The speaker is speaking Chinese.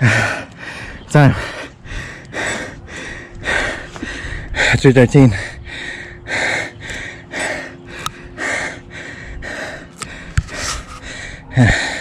赞。最带劲。唉